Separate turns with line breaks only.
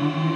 Mm-hmm.